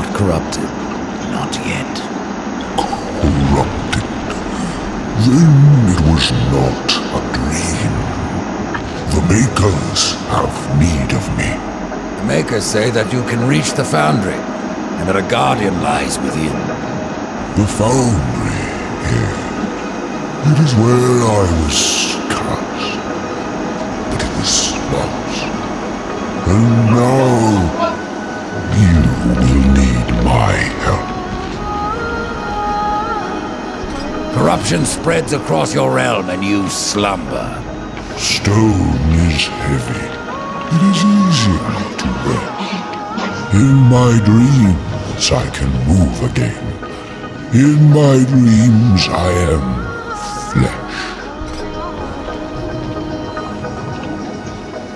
Not corrupted. Not yet. Corrupted. Then it was not a dream. The Makers have need of me. The Makers say that you can reach the Foundry, and that a Guardian lies within. The Foundry, yes. It is where I was cast. But it was lost. And now, Corruption spreads across your realm, and you slumber. Stone is heavy. It is easier to rest. In my dreams, I can move again. In my dreams, I am flesh.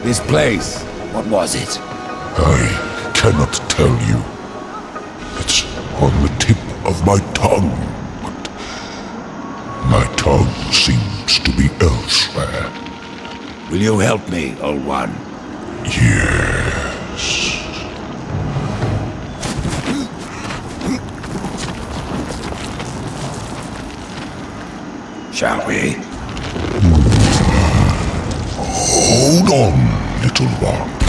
This place, what was it? I cannot tell you. It's on the tip of my tongue, seems to be elsewhere. Will you help me, old one? Yes. Shall we? Hold on, little one.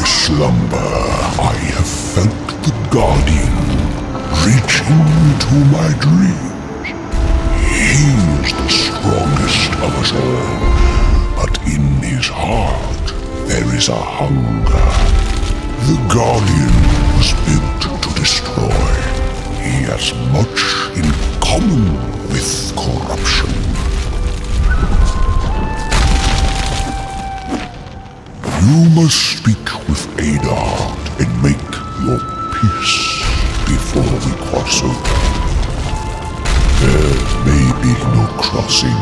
My slumber, I have felt the Guardian reaching into my dreams. He is the strongest of us all, but in his heart there is a hunger. The Guardian was built to destroy. He has much in common with corruption. You must speak with Eideard and make your peace before we cross over. There may be no crossing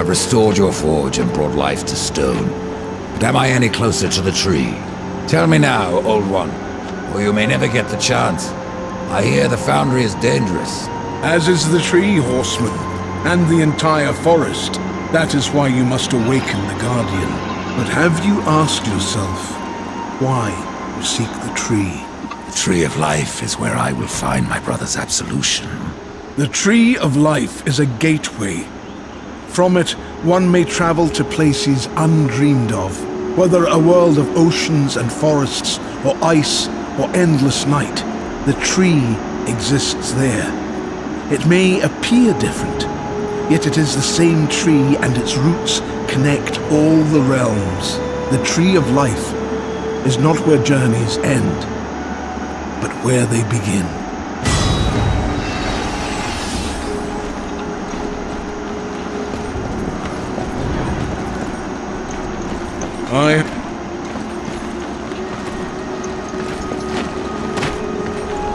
I've restored your forge and brought life to stone. But am I any closer to the tree? Tell me now, old one, or you may never get the chance. I hear the foundry is dangerous. As is the tree, horseman, and the entire forest. That is why you must awaken the Guardian. But have you asked yourself why you seek the tree? The tree of life is where I will find my brother's absolution. The Tree of Life is a gateway. From it, one may travel to places undreamed of, whether a world of oceans and forests, or ice, or endless night. The tree exists there. It may appear different, yet it is the same tree and its roots connect all the realms. The tree of life is not where journeys end, but where they begin. I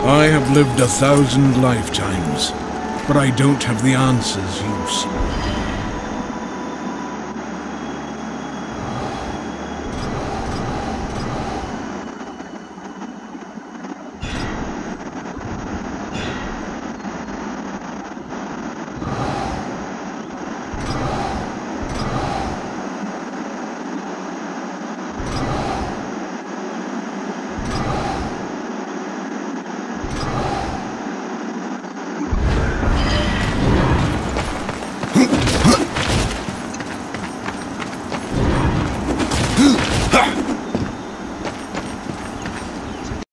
I have lived a thousand lifetimes, but I don't have the answers you seek.